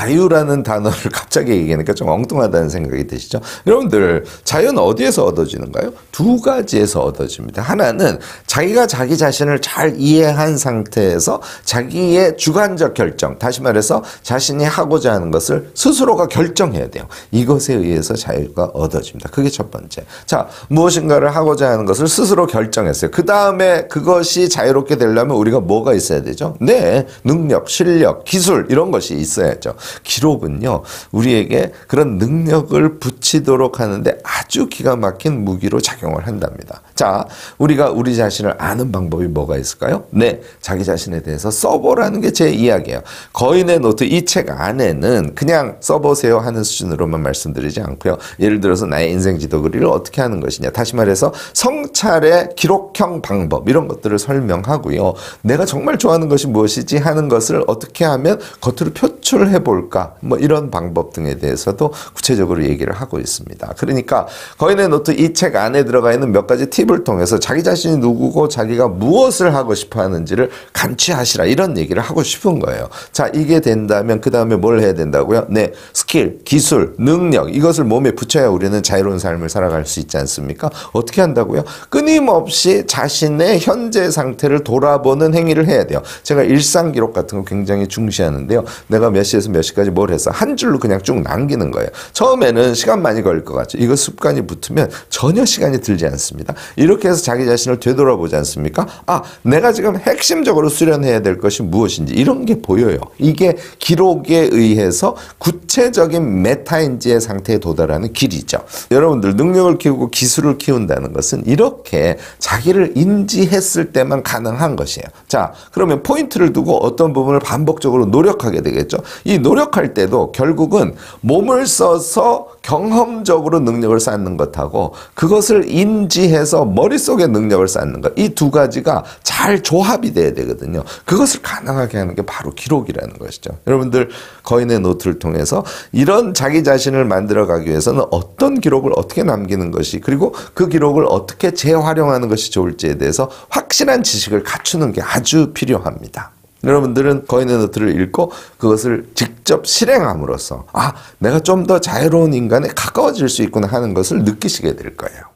자유라는 단어를 갑자기 얘기하니까 좀 엉뚱하다는 생각이 드시죠? 여러분들 자유는 어디에서 얻어지는가요? 두 가지에서 얻어집니다. 하나는 자기가 자기 자신을 잘 이해한 상태에서 자기의 주관적 결정, 다시 말해서 자신이 하고자 하는 것을 스스로가 결정해야 돼요. 이것에 의해서 자유가 얻어집니다. 그게 첫 번째. 자, 무엇인가를 하고자 하는 것을 스스로 결정했어요. 그 다음에 그것이 자유롭게 되려면 우리가 뭐가 있어야 되죠? 네, 능력, 실력, 기술 이런 것이 있어야죠. 기록은요, 우리에게 그런 능력을 붙이도록 하는데 아주 기가 막힌 무기로 작용을 한답니다. 자, 우리가 우리 자신을 아는 방법이 뭐가 있을까요? 네, 자기 자신에 대해서 써보라는 게 제 이야기예요. 거인의 노트 이 책 안에는 그냥 써보세요 하는 수준으로만 말씀드리지 않고요. 예를 들어서 나의 인생 지도 그리기를 어떻게 하는 것이냐. 다시 말해서 성찰의 기록형 방법 이런 것들을 설명하고요. 내가 정말 좋아하는 것이 무엇이지 하는 것을 어떻게 하면 겉으로 표출해 볼 까. 뭐 이런 방법 등에 대해서도 구체적으로 얘기를 하고 있습니다. 그러니까 거인의 노트 이 책 안에 들어가 있는 몇 가지 팁을 통해서 자기 자신이 누구고 자기가 무엇을 하고 싶어 하는지를 간취하시라 이런 얘기를 하고 싶은 거예요. 자, 이게 된다면 그 다음에 뭘 해야 된다고요? 네, 스킬, 기술, 능력 이것을 몸에 붙여야 우리는 자유로운 삶을 살아갈 수 있지 않습니까? 어떻게 한다고요? 끊임없이 자신의 현재 상태를 돌아보는 행위를 해야 돼요. 제가 일상 기록 같은 거 굉장히 중시하는데요. 내가 몇 시에서 몇 시 까지 뭘 했어? 한 줄로 그냥 쭉 남기는 거예요. 처음에는 시간 많이 걸릴 것 같죠. 이거 습관이 붙으면 전혀 시간이 들지 않습니다. 이렇게 해서 자기 자신을 되돌아보지 않습니까? 아, 내가 지금 핵심적으로 수련해야 될 것이 무엇인지 이런 게 보여요. 이게 기록에 의해서 구체적인 메타인지의 상태에 도달하는 길이죠. 여러분들 능력을 키우고 기술을 키운다는 것은 이렇게 자기를 인지했을 때만 가능한 것이에요. 자, 그러면 포인트를 두고 어떤 부분을 반복적으로 노력하게 되겠죠. 이 노력할 때도 결국은 몸을 써서 경험적으로 능력을 쌓는 것하고 그것을 인지해서 머릿속에 능력을 쌓는 것. 이 두 가지가 잘 조합이 돼야 되거든요. 그것을 가능하게 하는 게 바로 기록이라는 것이죠. 여러분들 거인의 노트를 통해서 이런 자기 자신을 만들어 가기 위해서는 어떤 기록을 어떻게 남기는 것이 그리고 그 기록을 어떻게 재활용하는 것이 좋을지에 대해서 확실한 지식을 갖추는 게 아주 필요합니다. 여러분들은 거인의 노트를 읽고 그것을 직접 실행함으로써 아 내가 좀 더 자유로운 인간에 가까워질 수 있구나 하는 것을 느끼시게 될 거예요.